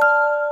you